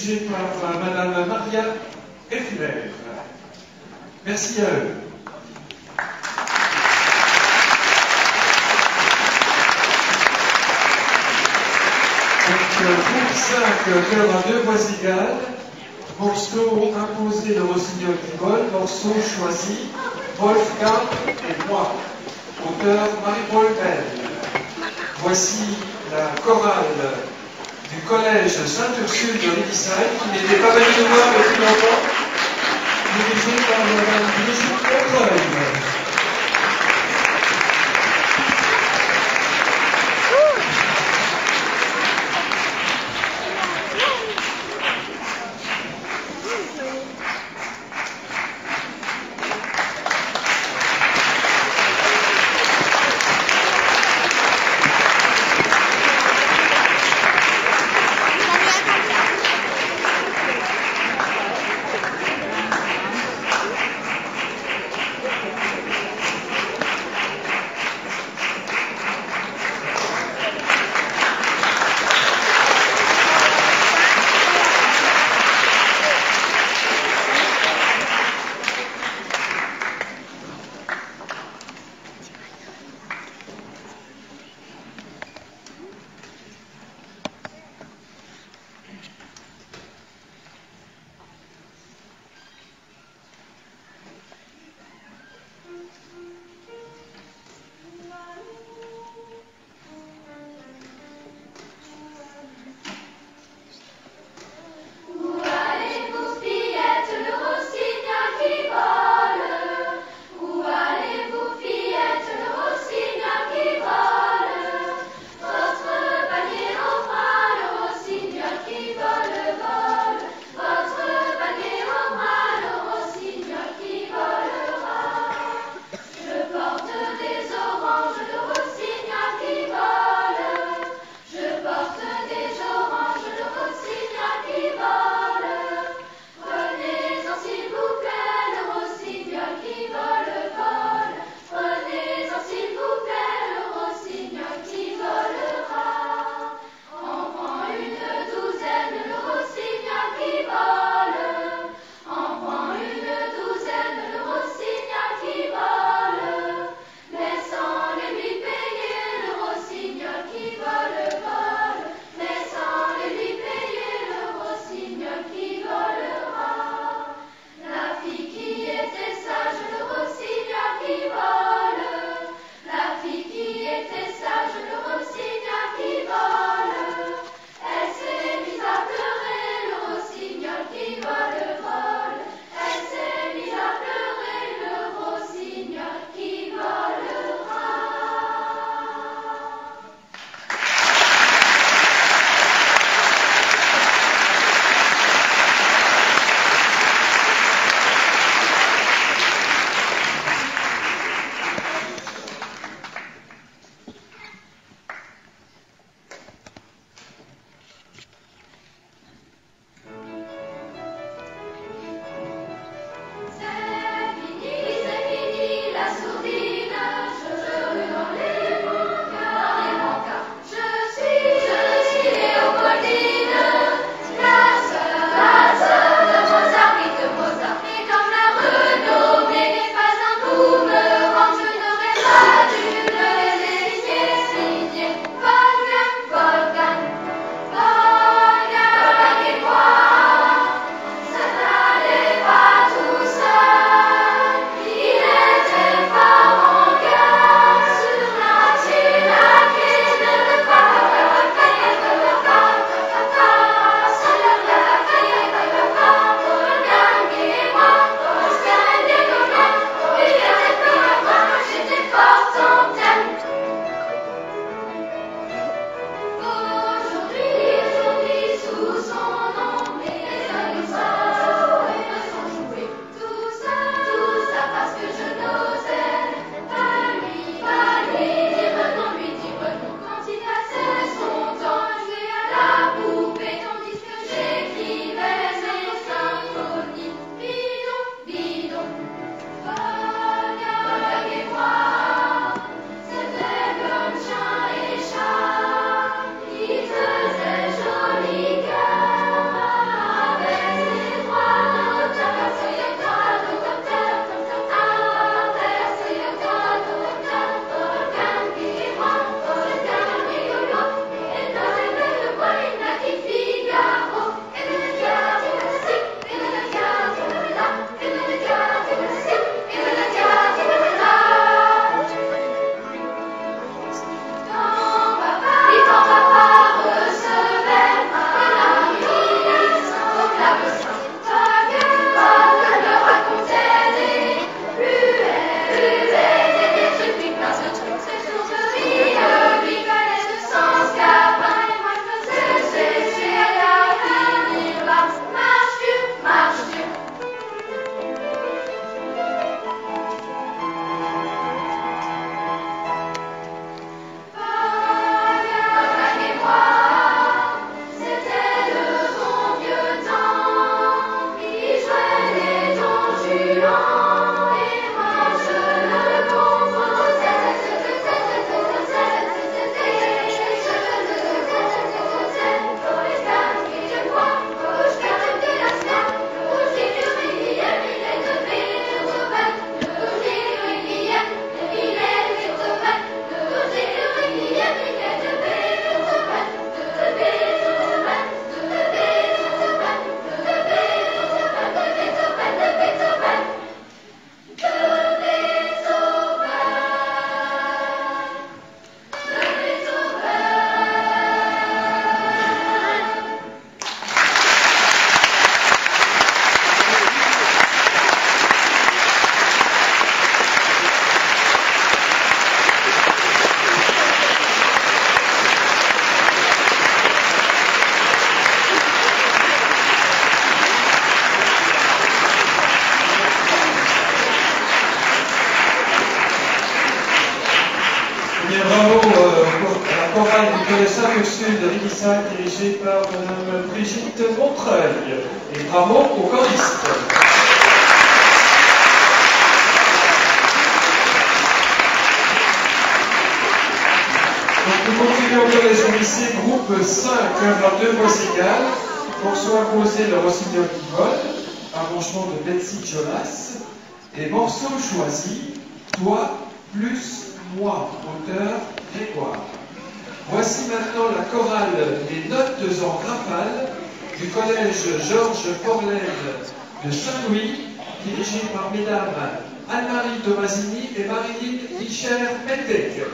Par Madame Maria Effler. Merci à eux. Donc, groupe 5, cœur à deux voix égales. Morceau imposé de Rossignol Tribol, morceau choisi, Wolfgang et moi. Auteur Marie-Paul. Voici la chorale du collège Sainte-Ursule de Riverside, qui n'était pas venue nous voir depuis longtemps, dirigée par Mme Brigitte Coquerel. Betsy Jonas. Et morceau choisi, toi plus moi, auteur Grégoire. Voici maintenant la chorale des notes en rafale du collège Georges Forlaine de Saint-Louis, dirigée par mesdames Anne-Marie Tomasini et Marilyn Michel-Pentec.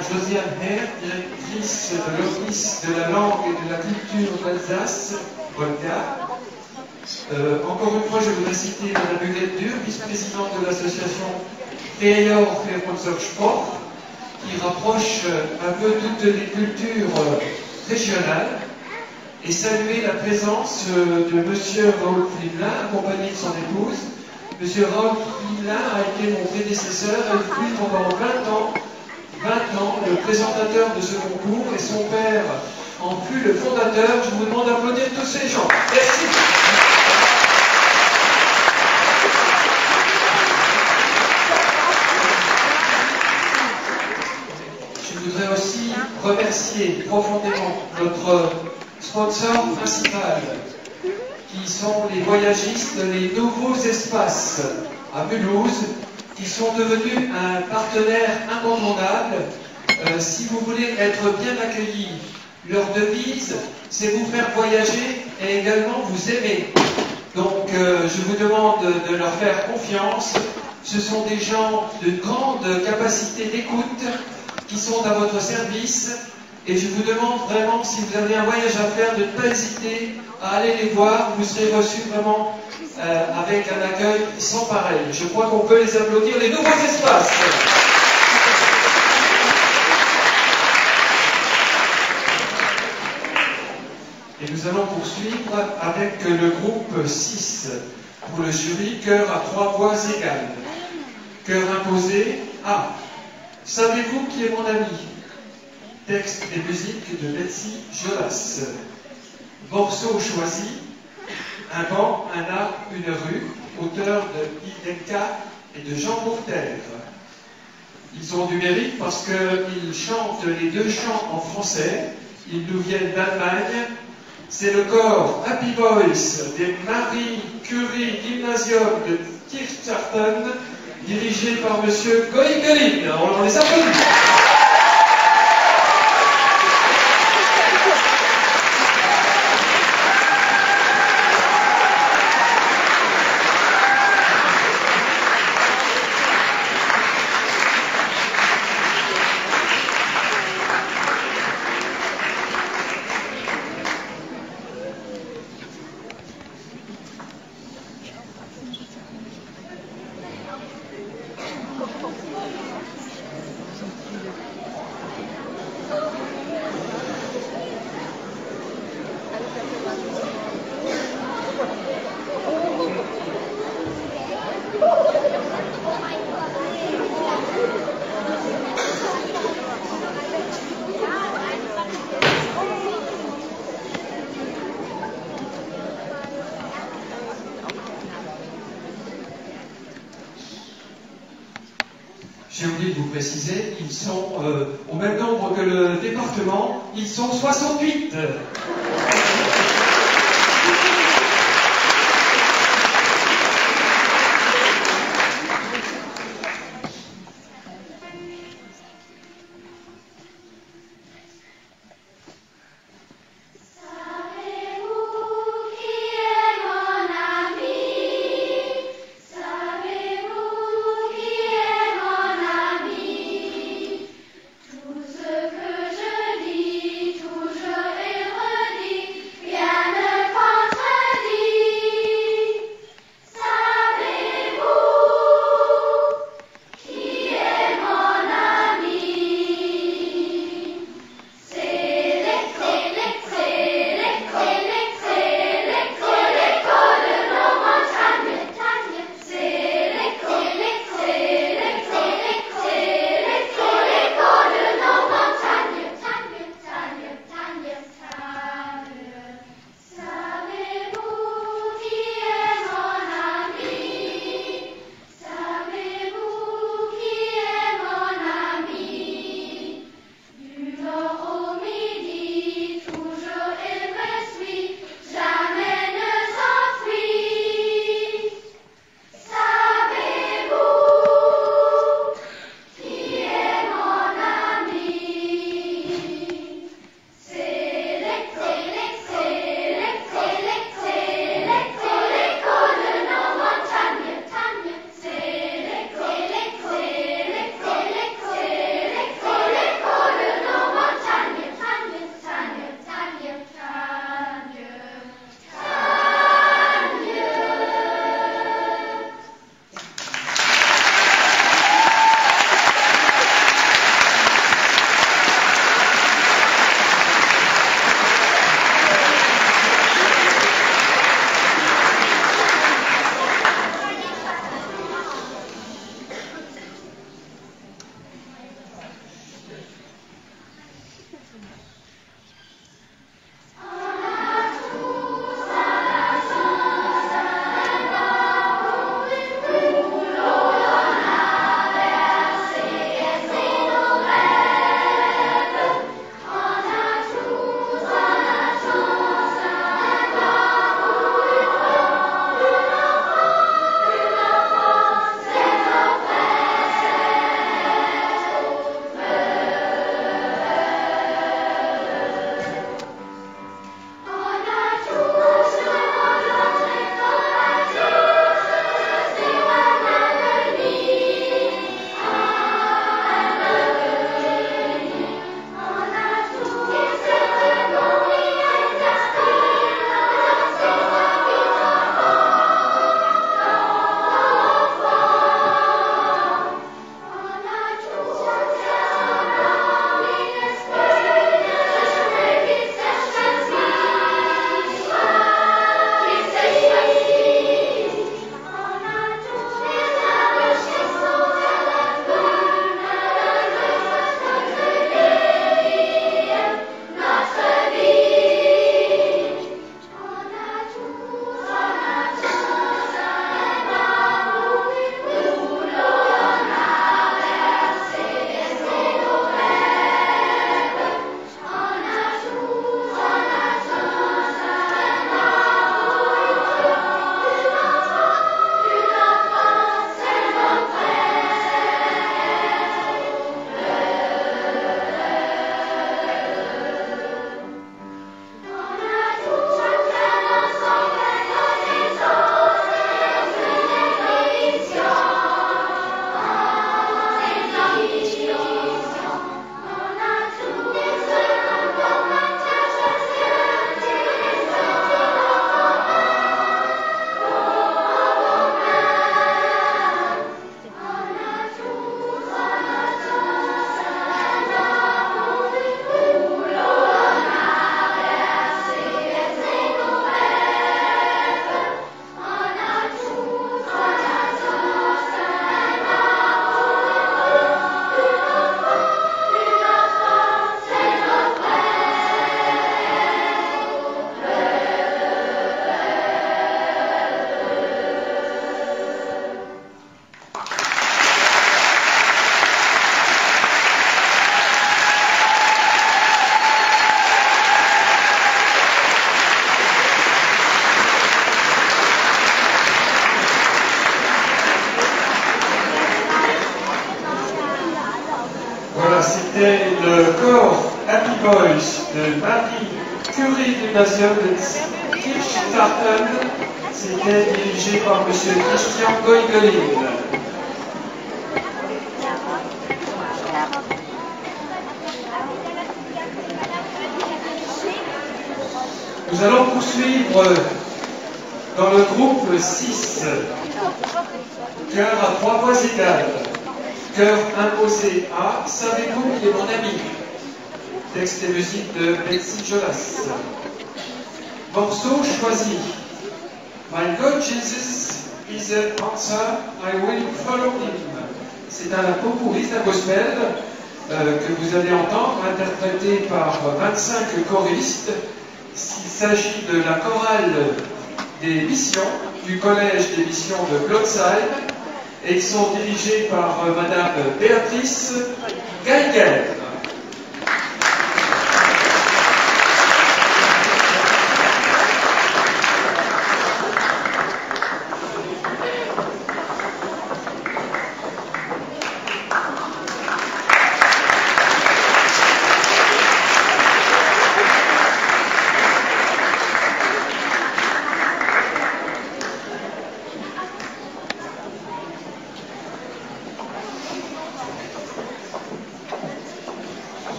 Josiane Herr, directrice de l'Office de la langue et de la culture d'Alsace, Volga. Euh, encore une fois, je voudrais citer Mme Huguette Dur, vice-présidente de l'association für unser Sport, qui rapproche un peu toutes les cultures régionales, et saluer la présence de M. Raoul Fliblin, accompagné de son épouse. M. Raoul Fliblin a été mon prédécesseur et depuis pendant 20 ans 20 ans, le présentateur de ce concours et son père en plus le fondateur. Je vous demande d'applaudir tous ces gens. Merci. Je voudrais aussi remercier profondément notre sponsor principal, qui sont les voyagistes, les nouveaux espaces à Mulhouse, qui sont devenus un partenaire incontournable. Euh, si vous voulez être bien accueillis, leur devise, c'est vous faire voyager et également vous aimer. Donc euh, je vous demande de leur faire confiance. Ce sont des gens de grande capacité d'écoute qui sont à votre service. Et je vous demande vraiment, si vous avez un voyage à faire, de ne pas hésiter à aller les voir. Vous serez reçus vraiment euh, avec un accueil sans pareil. Je crois qu'on peut les applaudir, les nouveaux espaces. Et nous allons poursuivre avec le groupe 6 pour le jury, cœur à trois voix égales. Cœur imposé, A. Savez-vous qui est mon ami? Texte et musique de Betsy Jolas. Morceau choisi, un banc, un arbre, une rue, auteur de Idenka et de Jean Bourterre. Ils ont du mérite parce qu'ils chantent les deux chants en français. Ils nous viennent d'Allemagne. C'est le corps Happy Boys des Marie Curie Gymnasium de Kirchgarten, dirigé par M. Goïgalin. On les applaudit.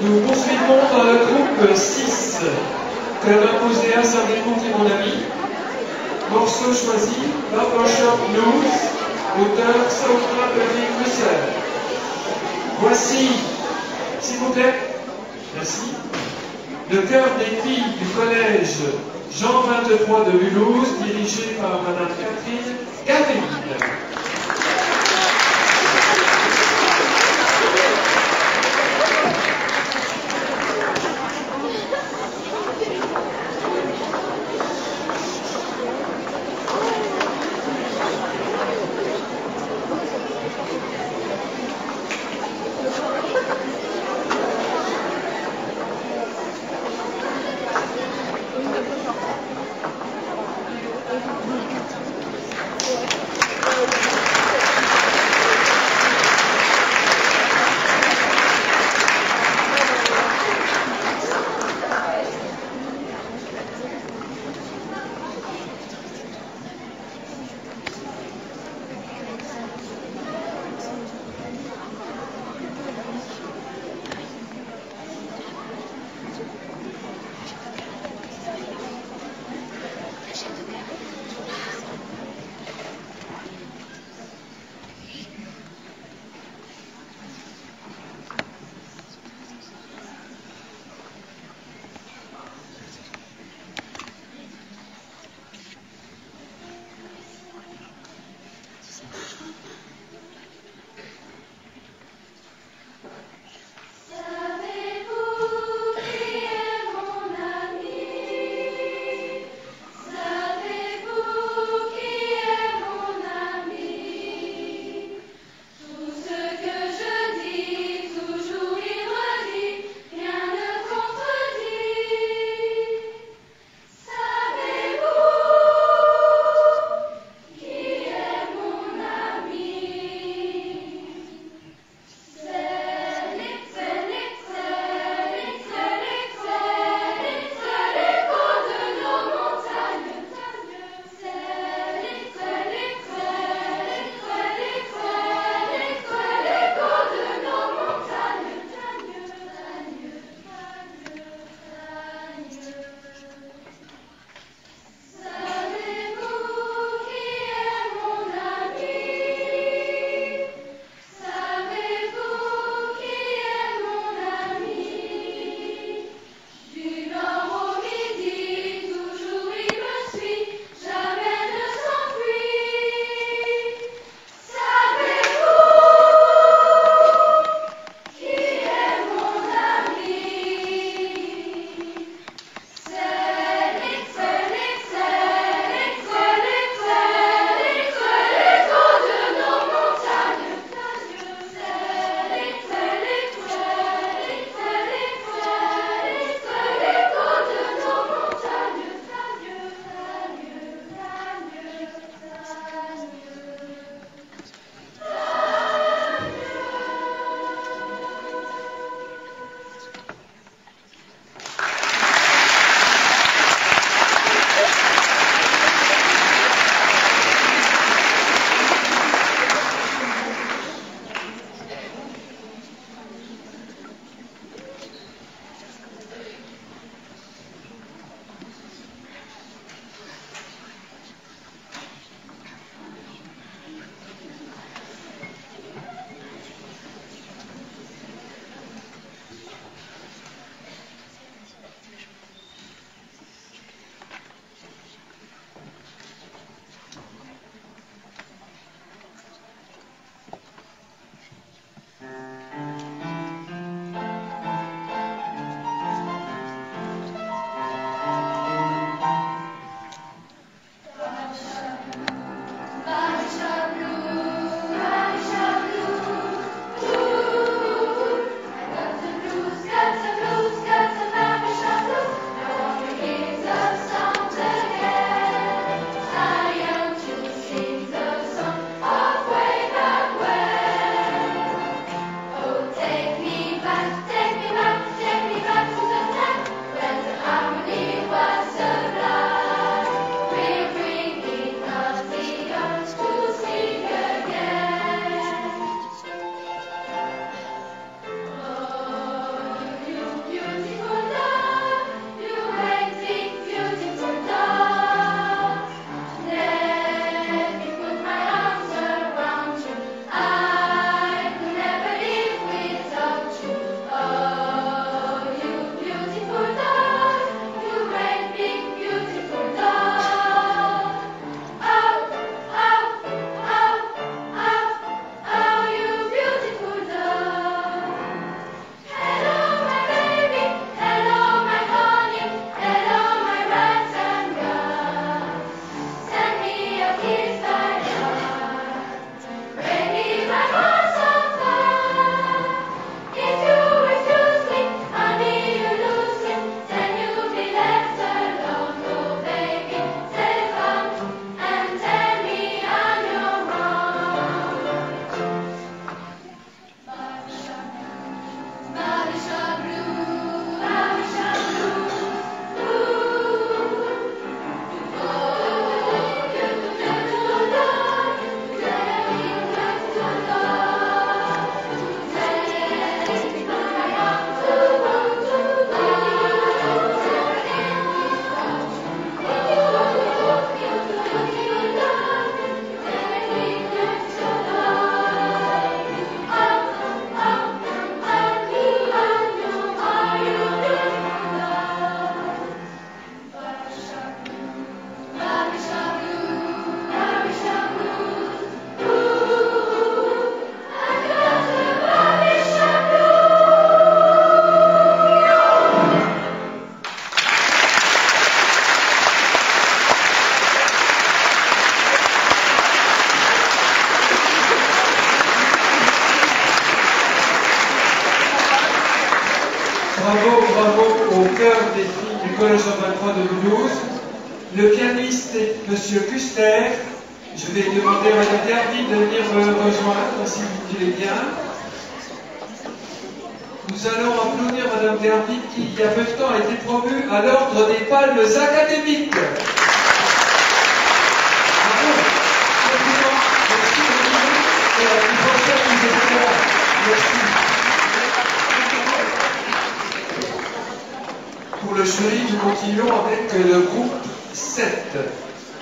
Nous poursuivons dans le groupe 6, thème imposé à Saint-Décompte et mon ami. Morceau choisi, Barbershop News, auteur Sandra Berry-Russell. Voici, s'il vous plaît, merci, le cœur des filles du collège Jean 23 de Mulhouse, dirigé par Madame Catherine Gavin.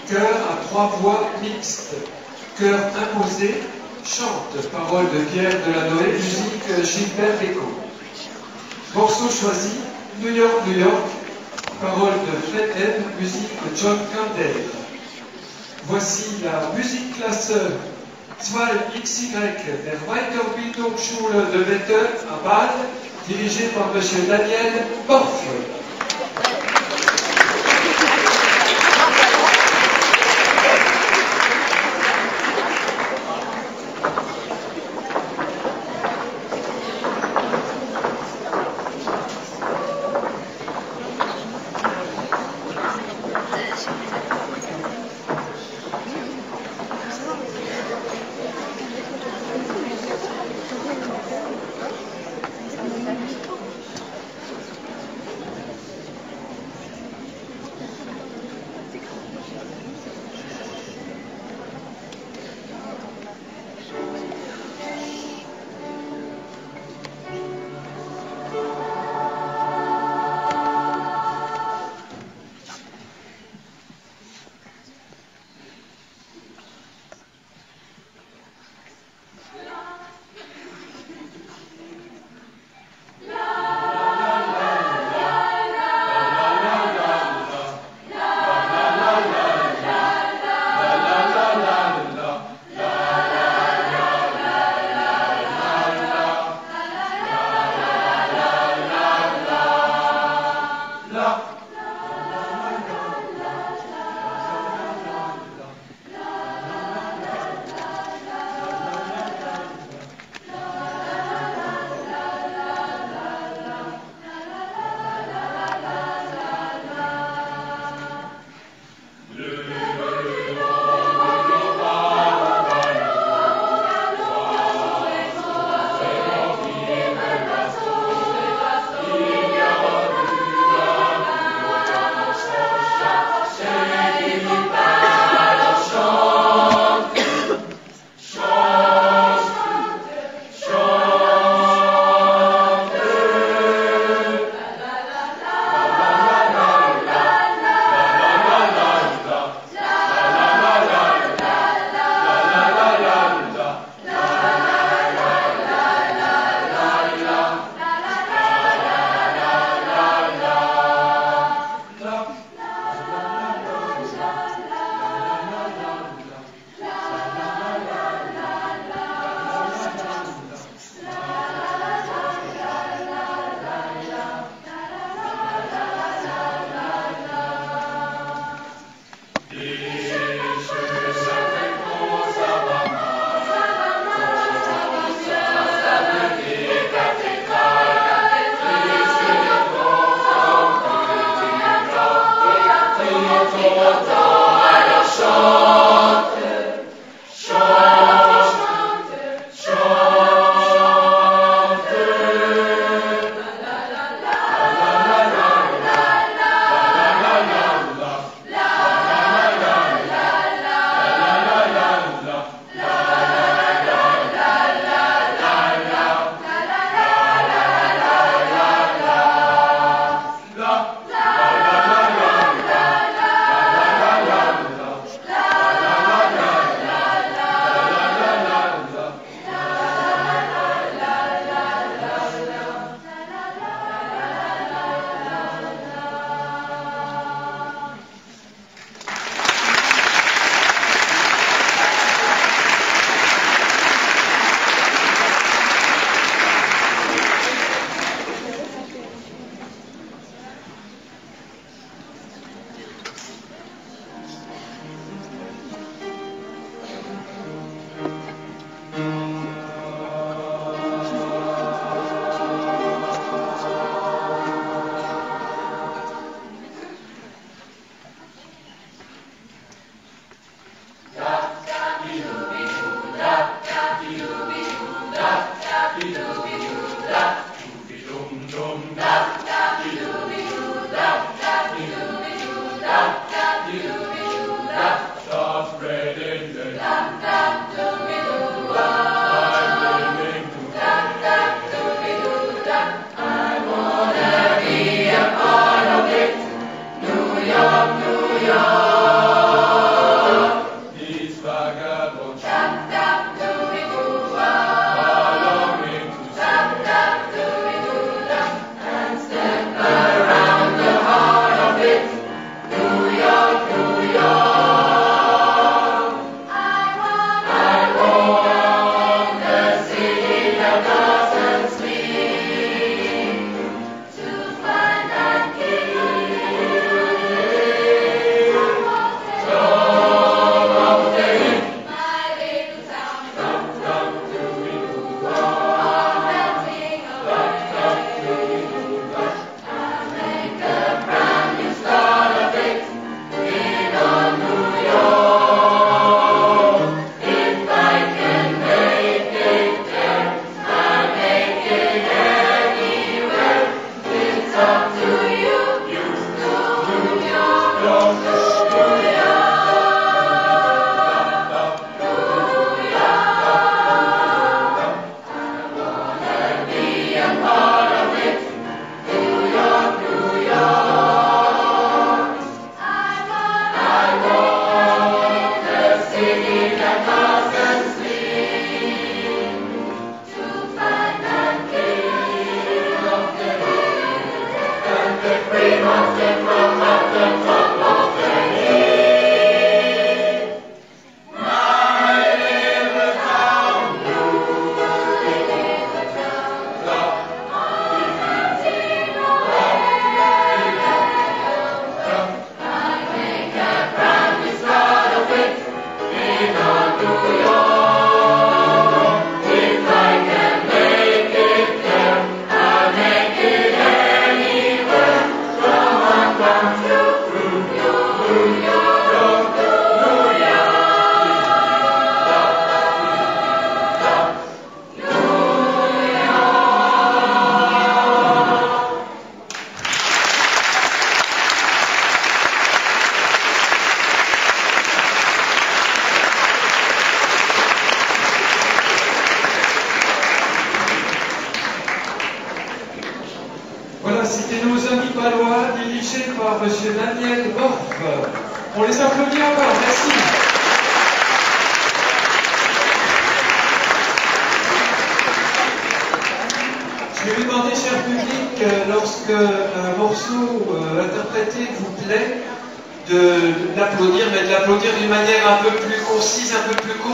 Chœur à trois voix mixtes. Chœur imposé, chante, parole de Pierre Delanoë, musique Gilbert Bécaud. Morceau choisi, New York, New York, parole de Fred M, musique John Campbell. Voici la musique classe 2XY der Weiterbildungsschule de Wette à Bâle, dirigée par M. Daniel Borf.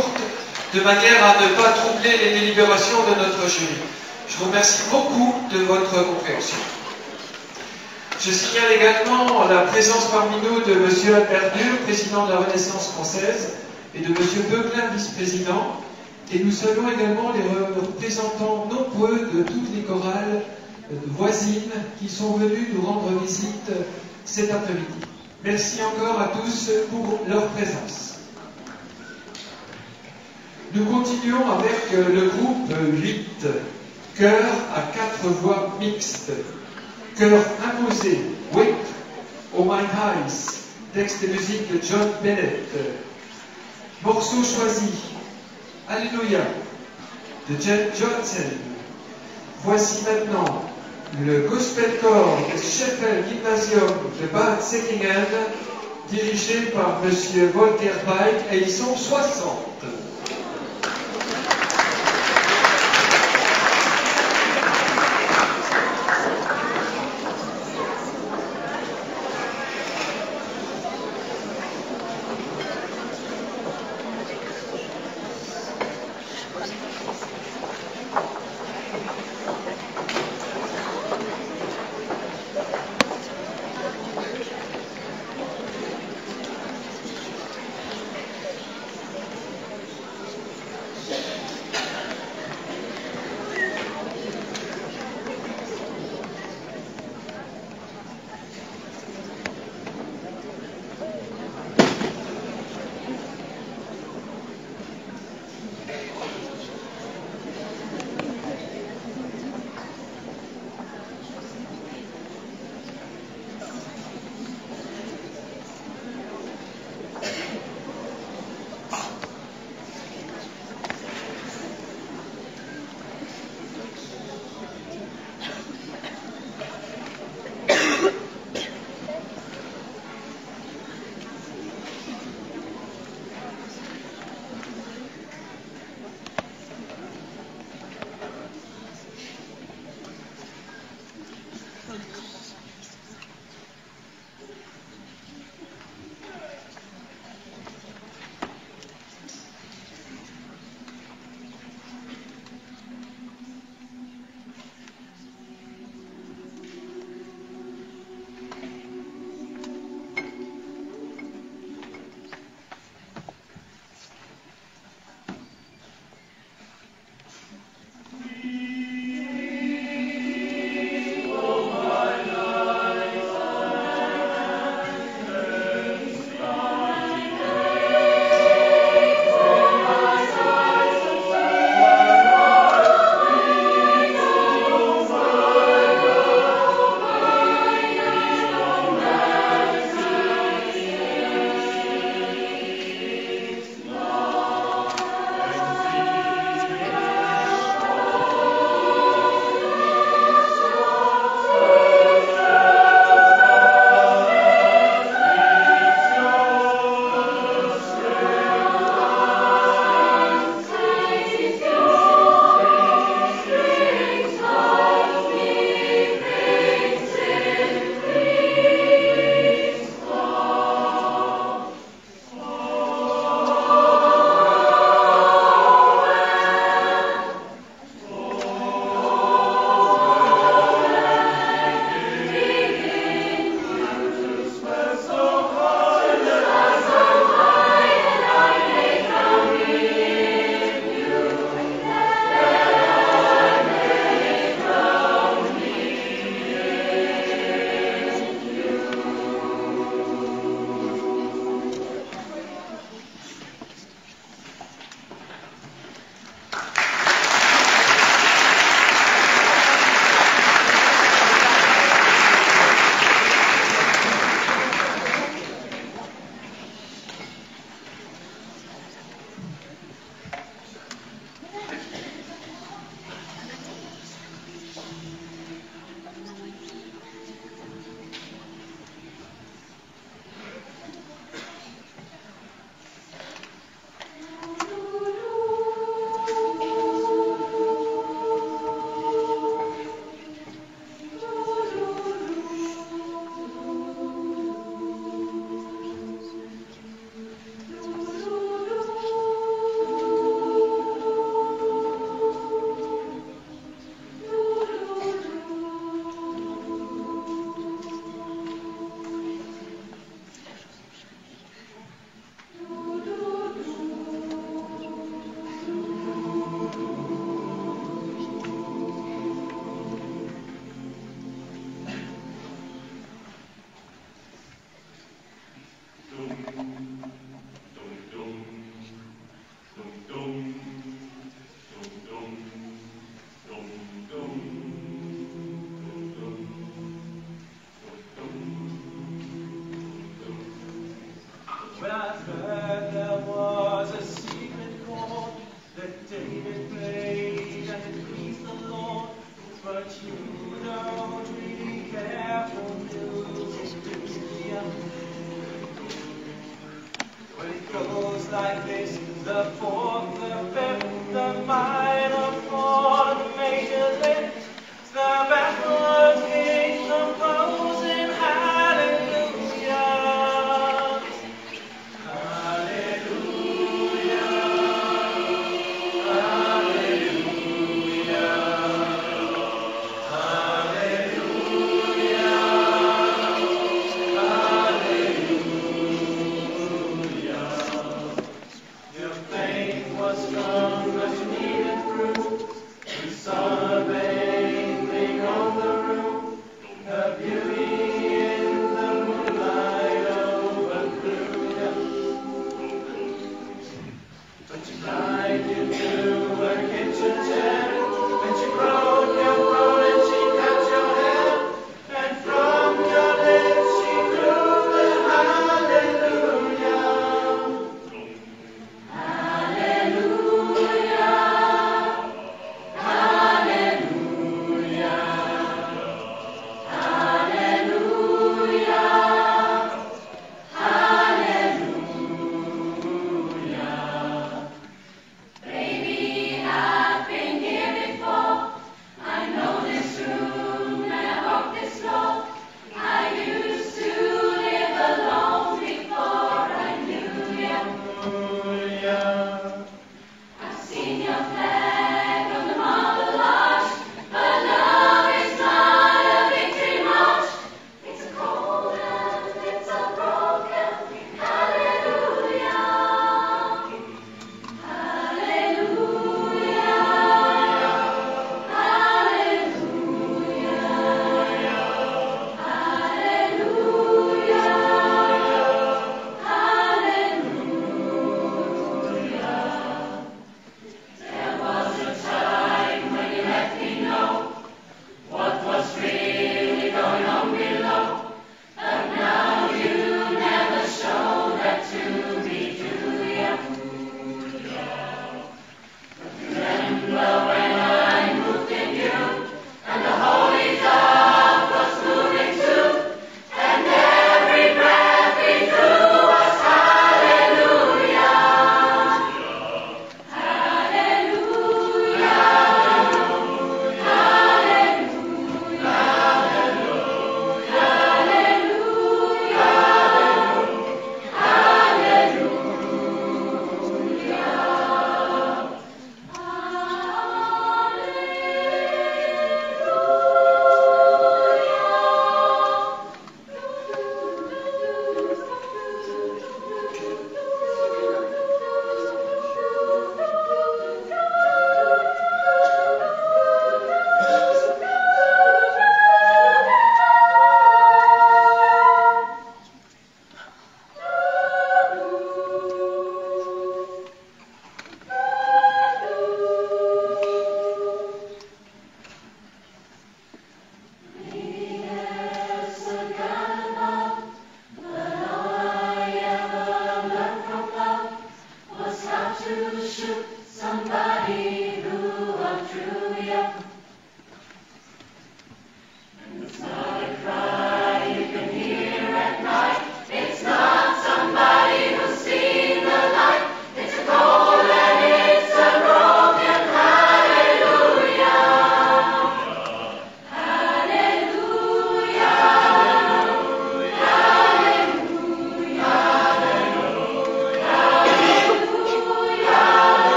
Courte, de manière à ne pas troubler les délibérations de notre jury. Je vous remercie beaucoup de votre compréhension. Je signale également la présence parmi nous de M. Albert Dur, président de la Renaissance française, et de M. Beuglin, vice-président. Et nous saluons également les représentants nombreux de toutes les chorales voisines qui sont venus nous rendre visite cet après-midi. Merci encore à tous pour leur présence. Nous continuons avec le groupe 8, chœur à quatre voix mixtes. Cœur imposé, Wait, Oh My Eyes, texte et musique de John Bennett. Morceau choisi, Alléluia, de Jen Johnson. Voici maintenant le gospel corps de Sheffield Gymnasium de Bad Säckingen, dirigé par M. Volker Pike, et ils sont 60.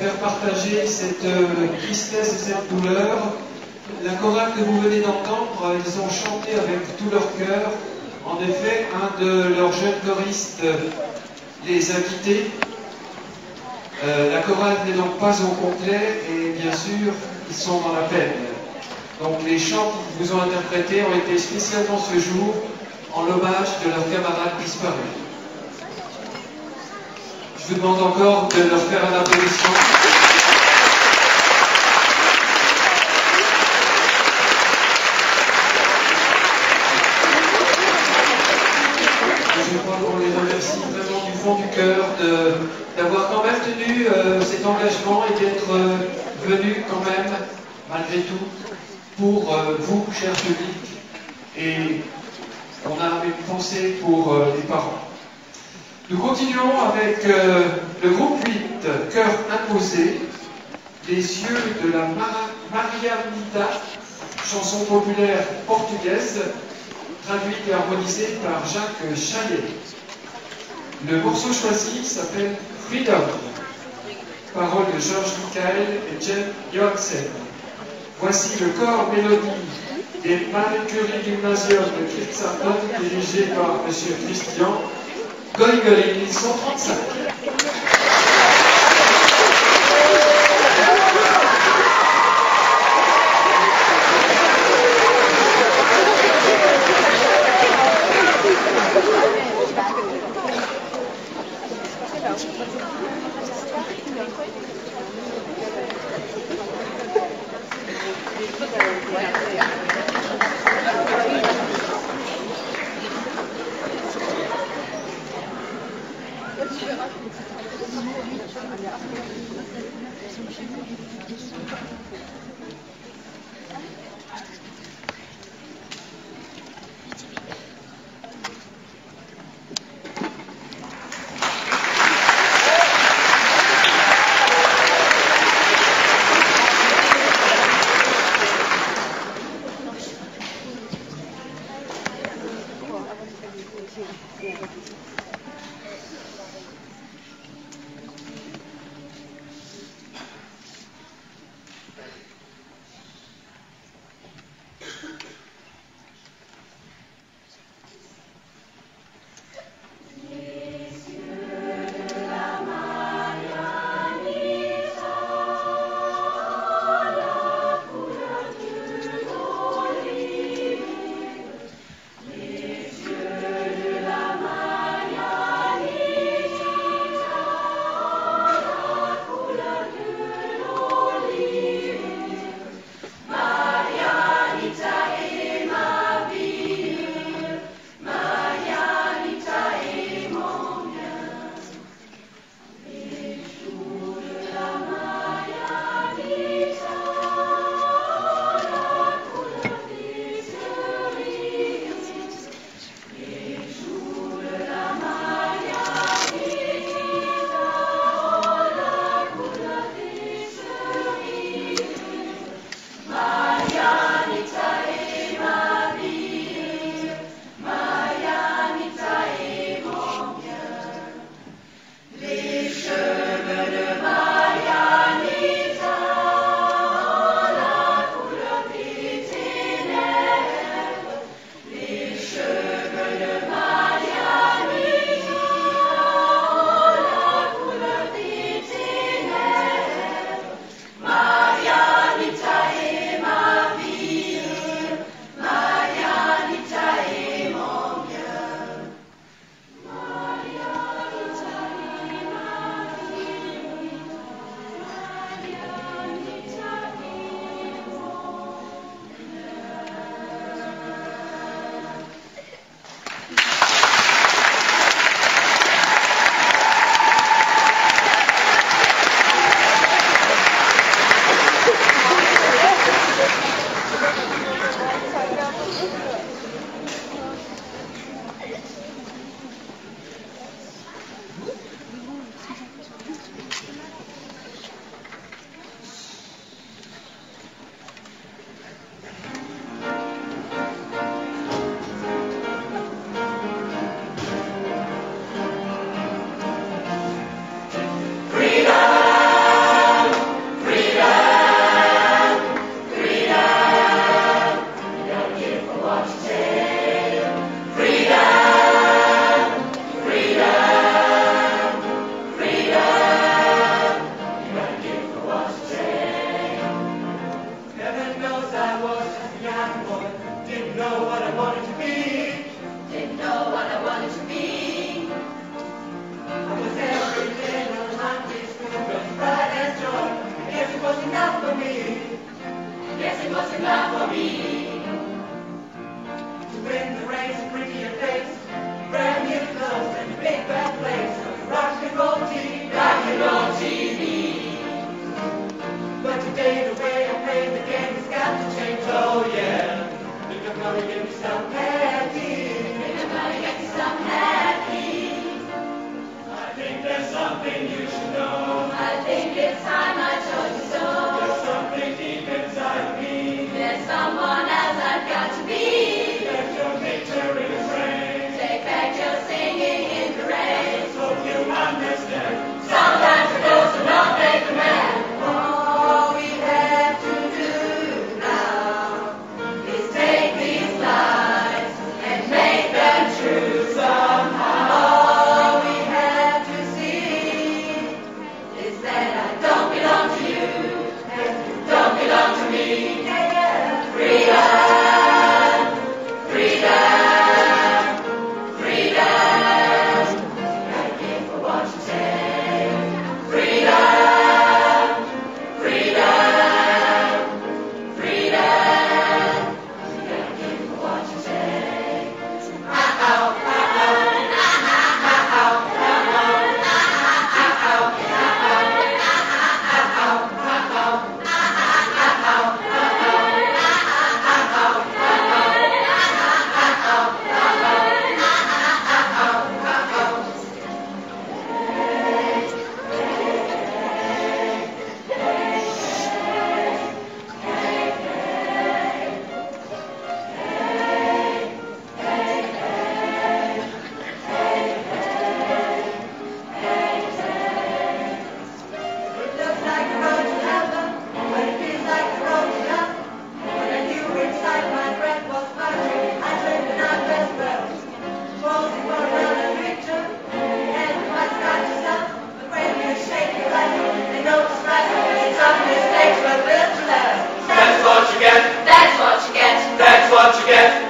Faire partager cette euh, tristesse et cette douleur. La chorale que vous venez d'entendre, ils ont chanté avec tout leur cœur. En effet, un de leurs jeunes choristes les a quittés. Euh, la chorale n'est donc pas au complet et bien sûr, ils sont dans la peine. Donc les chants qu'ils vous ont interprétés ont été spécialement ce jour en l'hommage de leurs camarades disparus. Je vous demande encore de leur faire un applaudissement. Je crois qu'on les remercie vraiment du fond du cœur d'avoir quand même tenu euh, cet engagement et d'être euh, venus quand même, malgré tout, pour euh, vous, chers publics. Et on a une pensée pour les parents. Nous continuons avec le groupe 8, Cœur imposé, les yeux de la Maria Nita, chanson populaire portugaise, traduite et harmonisée par Jacques Chaillet. Le morceau choisi s'appelle Freedom, parole de Georges Michael et Jen Johansen. Voici le corps mélodie des Marie Curie Gymnasium de Kirchsarton dirigé par M. Christian Goigolin 135. what you get.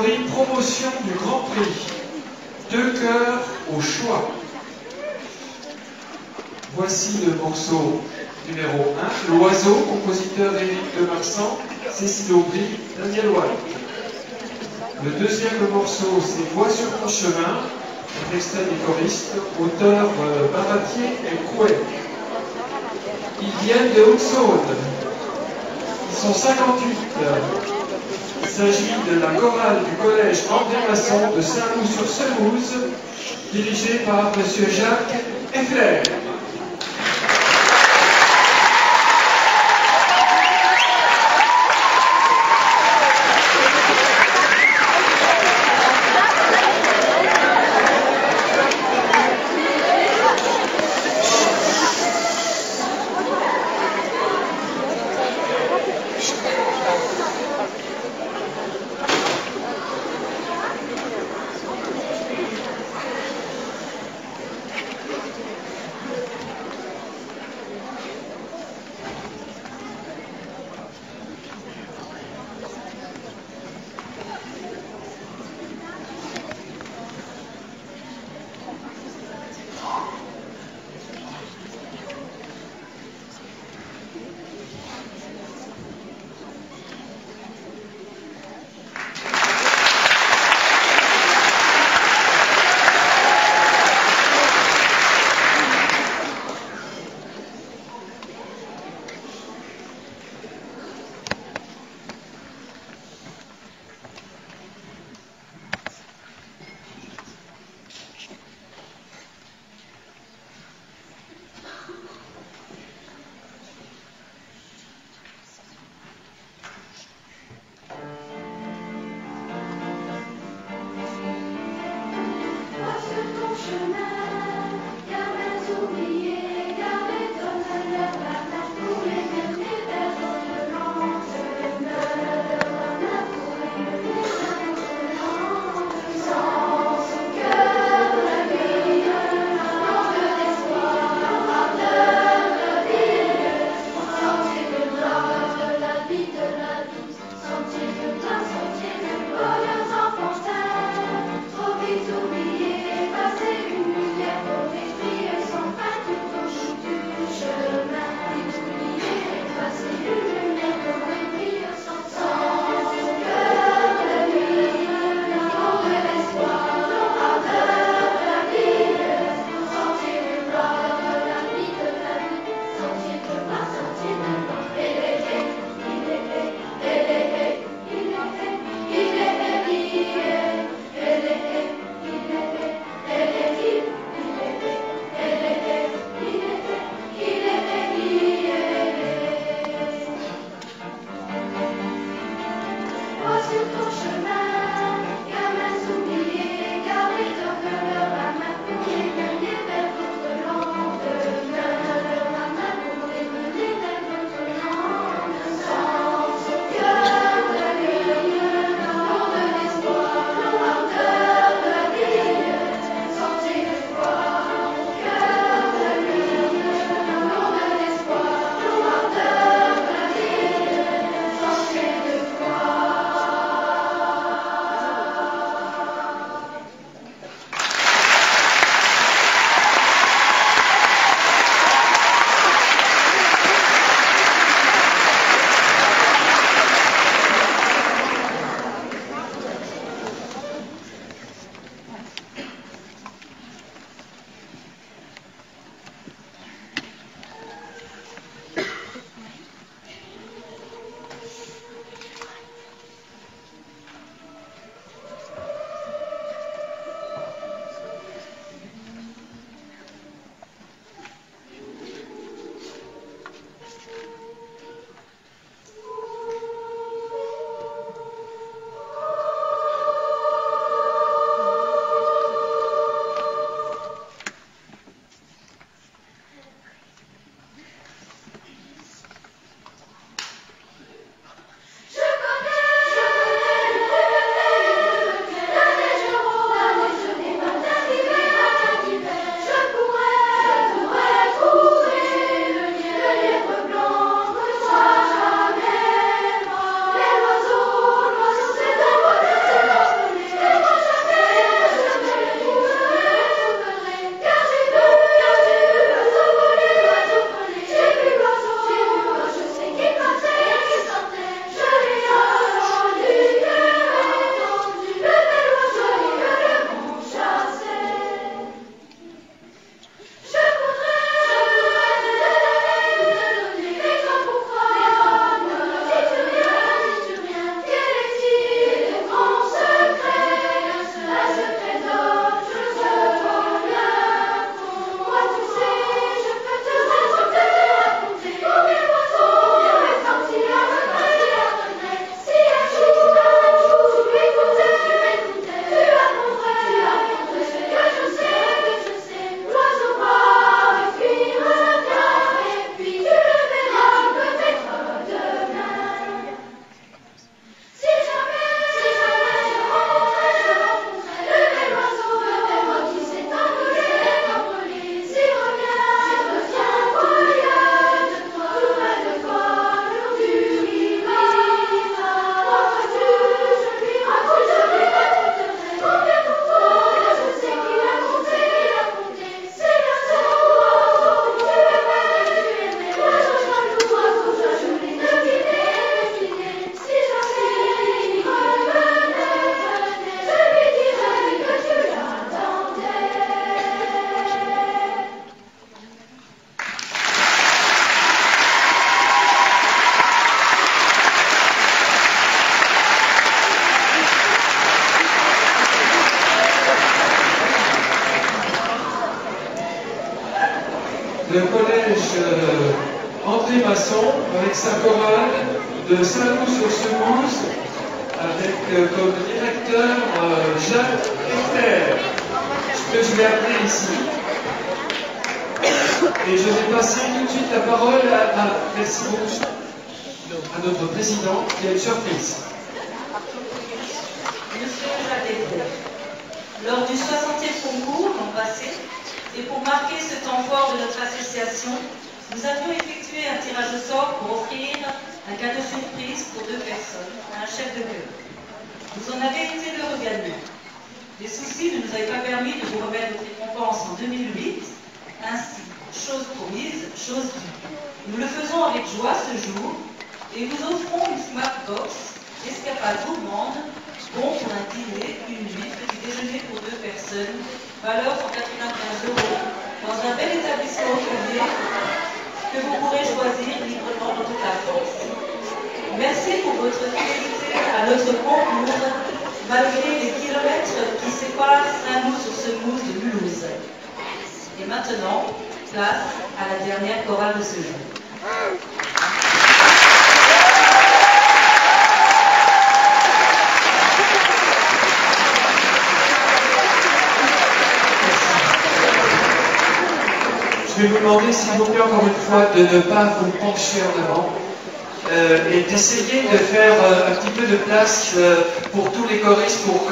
promotion du Grand Prix. Deux cœurs au choix. Voici le morceau numéro 1, L'Oiseau, compositeur Éric de Marsan, Cécile Aubry, Daniel Wall. Le deuxième morceau, c'est Voix sur ton chemin, texte des choristes, auteur euh, Baratier et Couet. Ils viennent de Haute-Saône. Ils sont 58. Il s'agit de la chorale du collège André Masson de Saint-Loup-sur-Semouse, dirigée par M. Jacques Effler.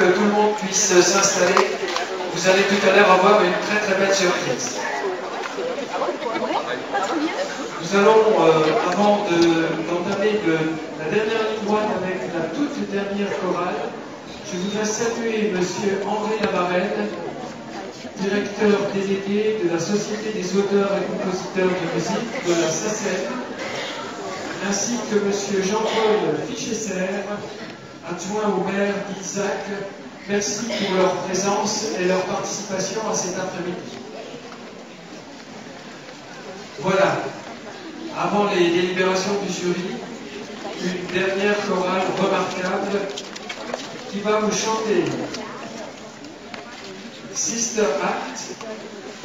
Que tout le monde puisse s'installer. Vous allez tout à l'heure avoir une très très belle surprise. Nous allons, euh, avant de- d'entamer la dernière ligne droite avec la toute dernière chorale, je voudrais saluer Monsieur André Lavarenne, directeur délégué de la Société des auteurs et compositeurs de musique de la SACEM, ainsi que M. Jean-Paul Fichesser, adjoint au d'Isaac. Merci pour leur présence et leur participation à cet après-midi. Voilà, avant les délibérations du jury, une dernière chorale remarquable qui va vous chanter Sister Act,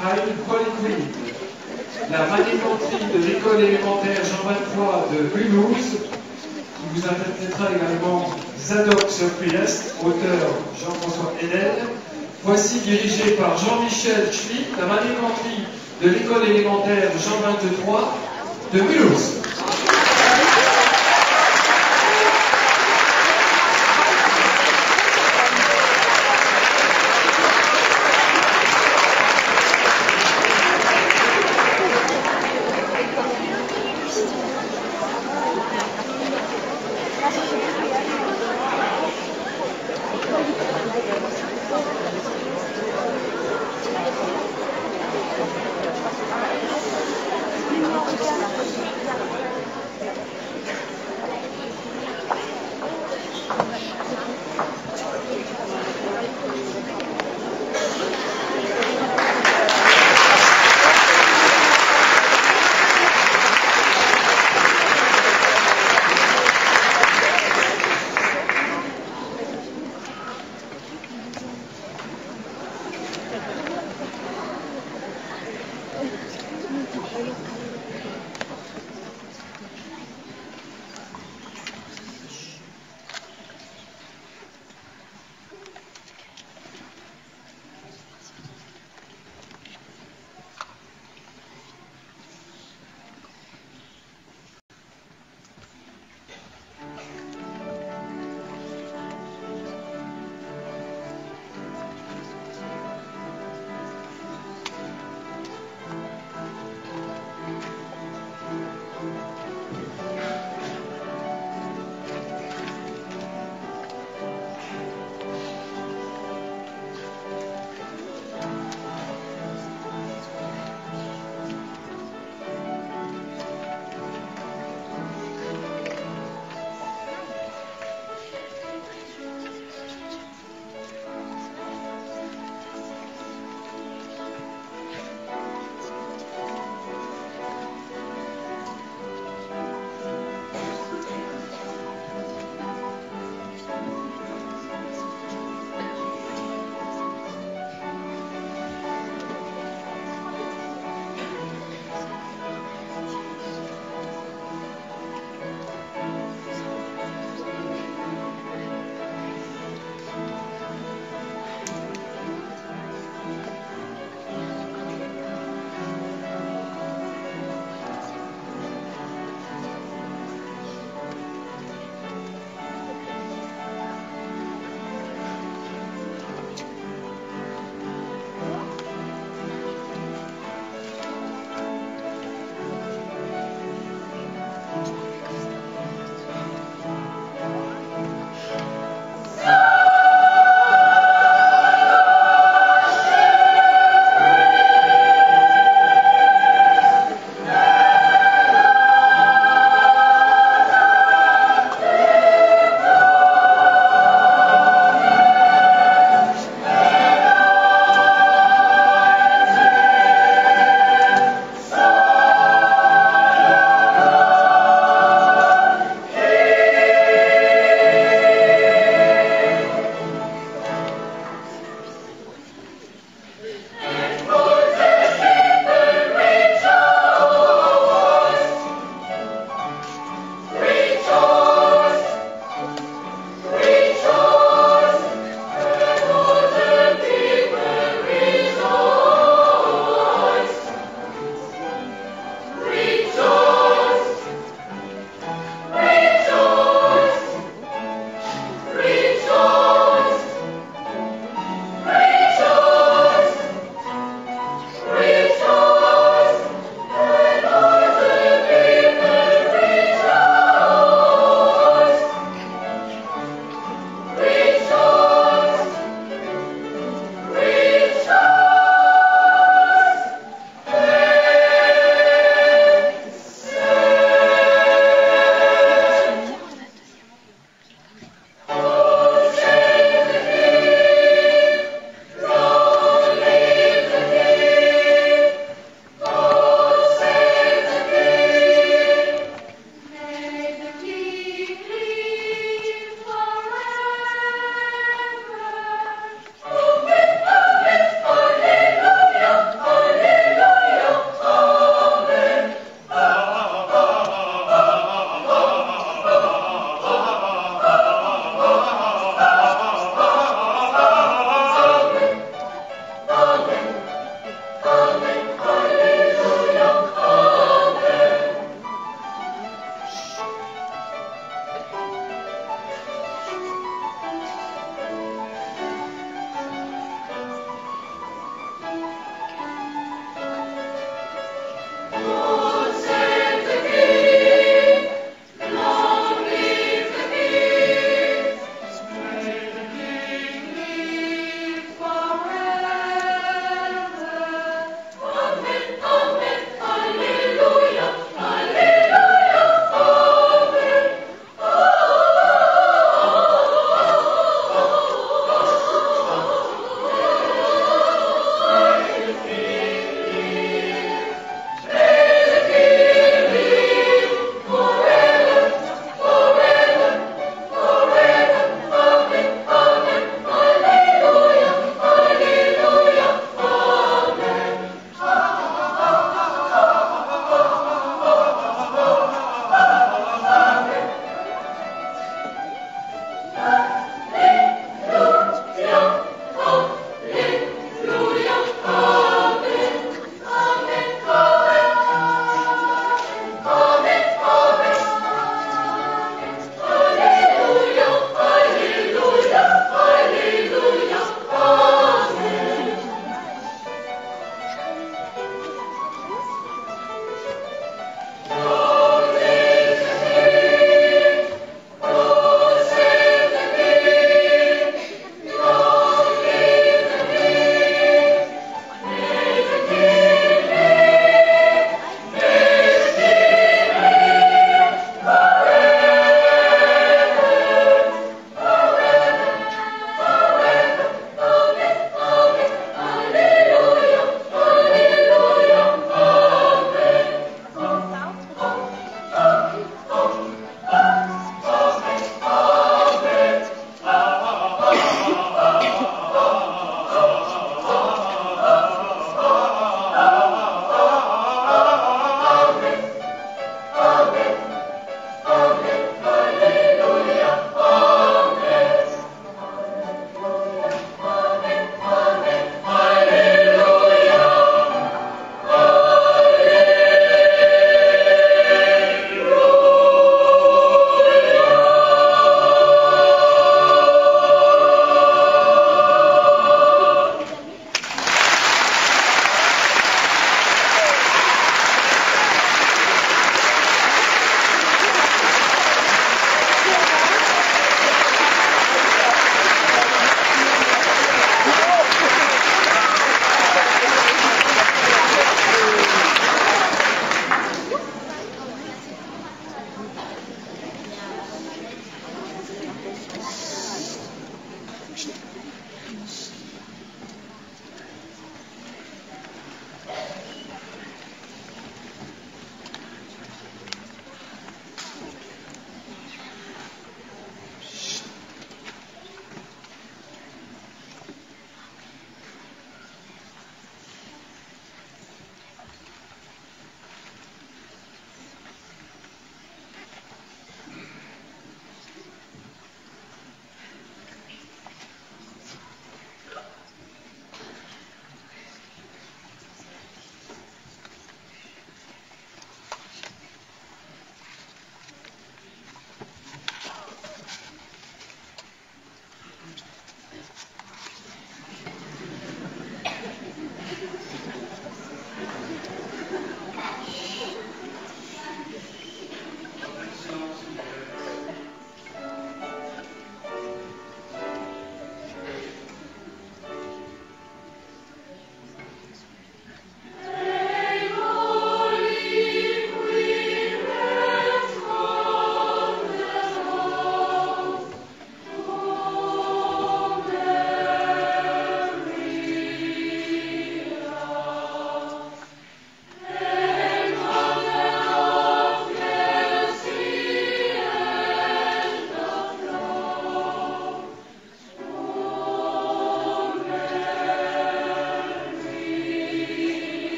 I'm Holy Queen, la maniganterie de l'école élémentaire Jean 23 de Mulhouse, vous interprétera également Zadok sur Priest, auteur Jean-François Hénel. Voici dirigé par Jean-Michel Schmitt, la maniganterie de l'école élémentaire Jean 23 de Mulhouse.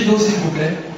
Rideau, s'il vous plaît.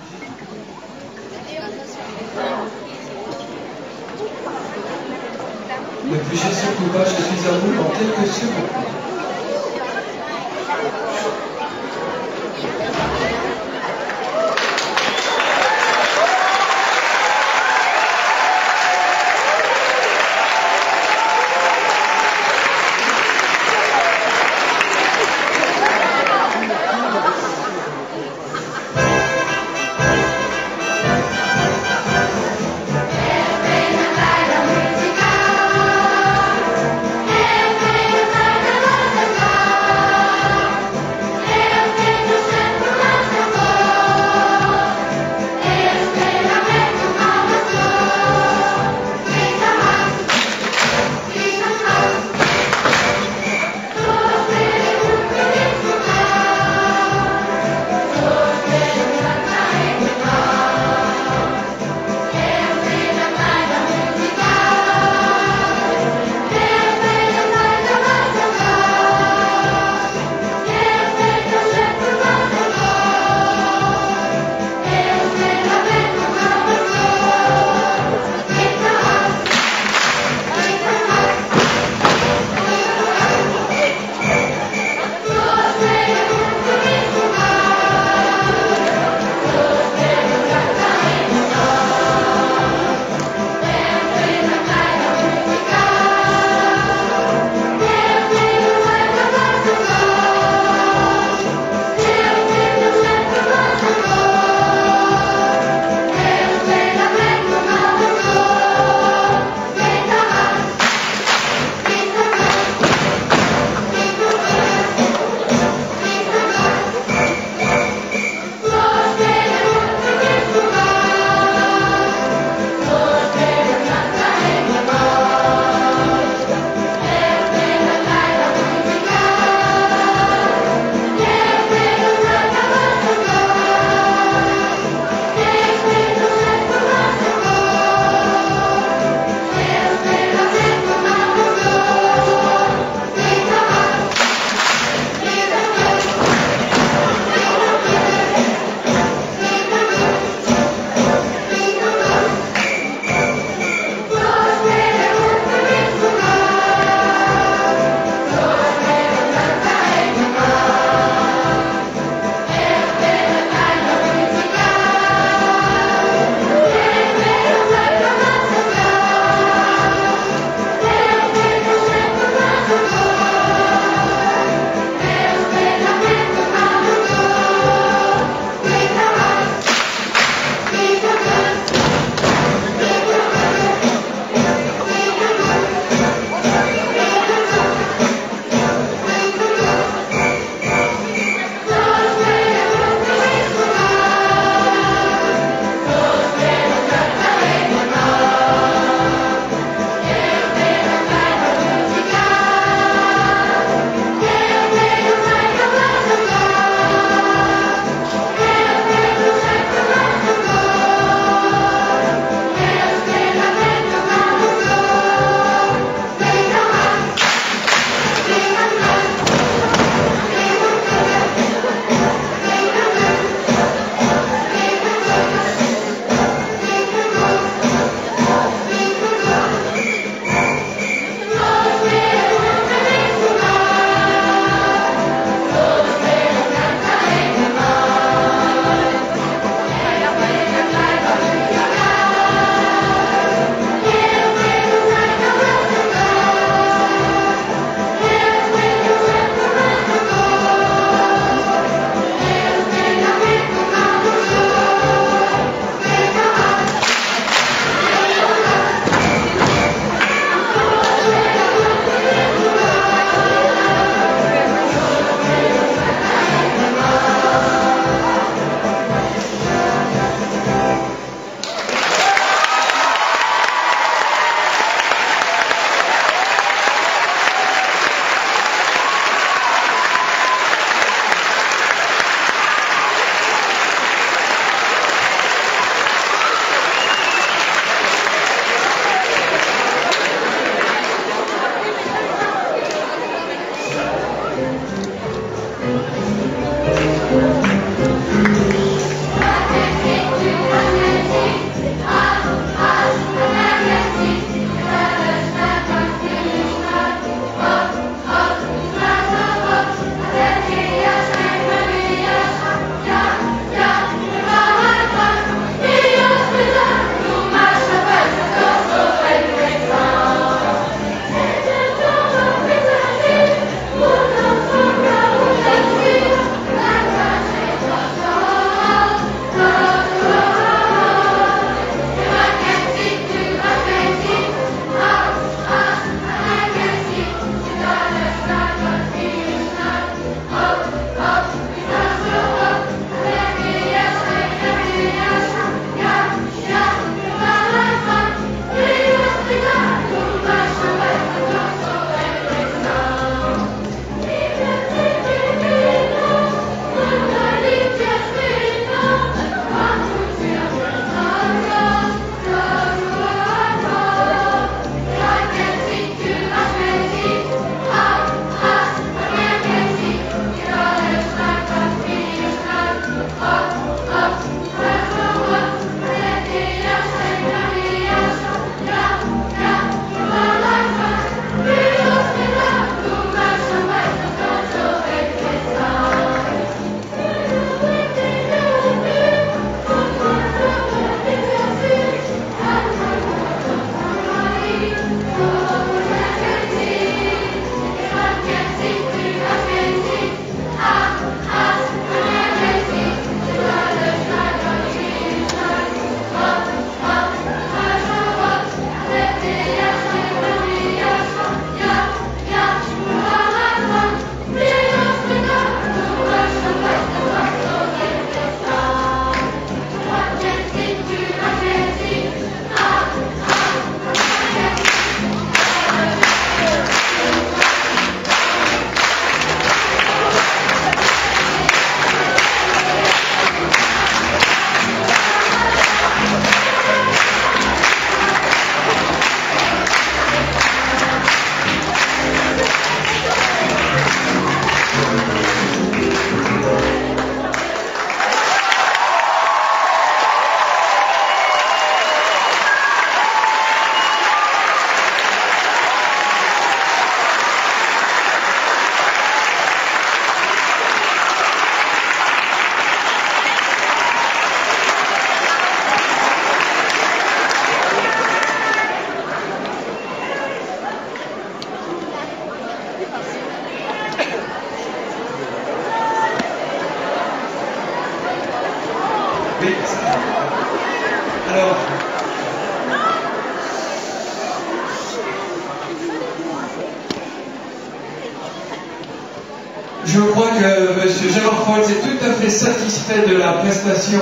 Prestation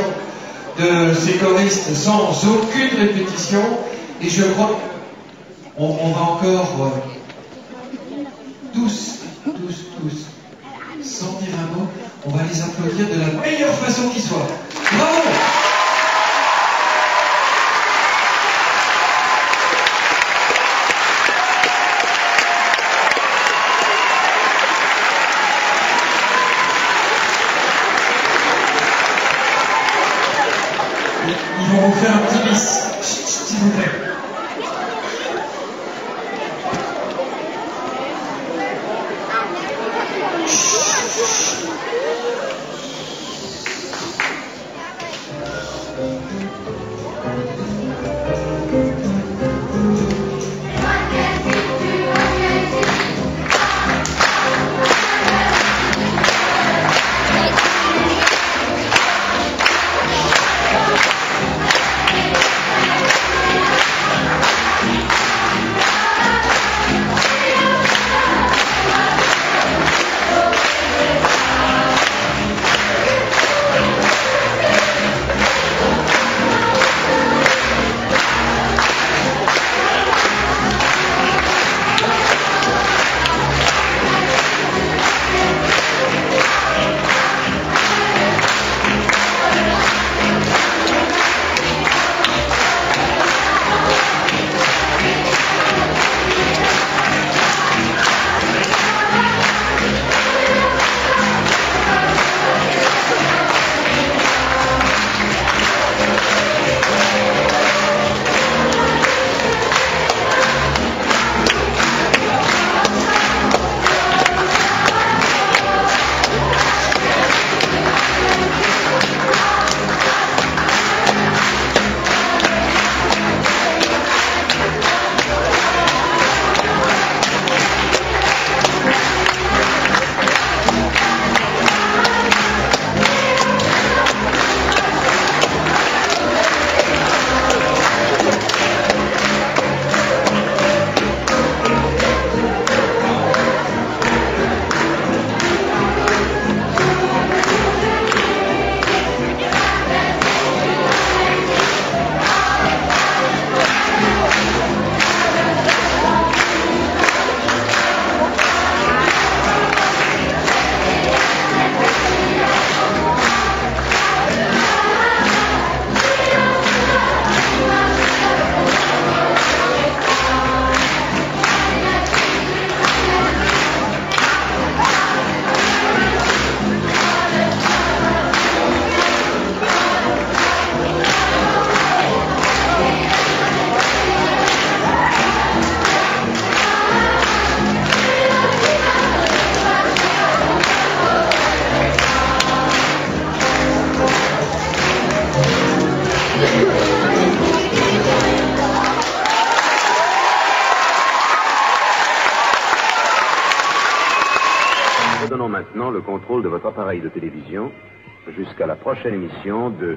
de ces choristes sans aucune répétition. Et je crois qu'on on va encore euh, tous, tous, tous, sans dire un mot, on va les applaudir de la meilleure façon qui soit. Bravo contrôle de votre appareil de télévision jusqu'à la prochaine émission de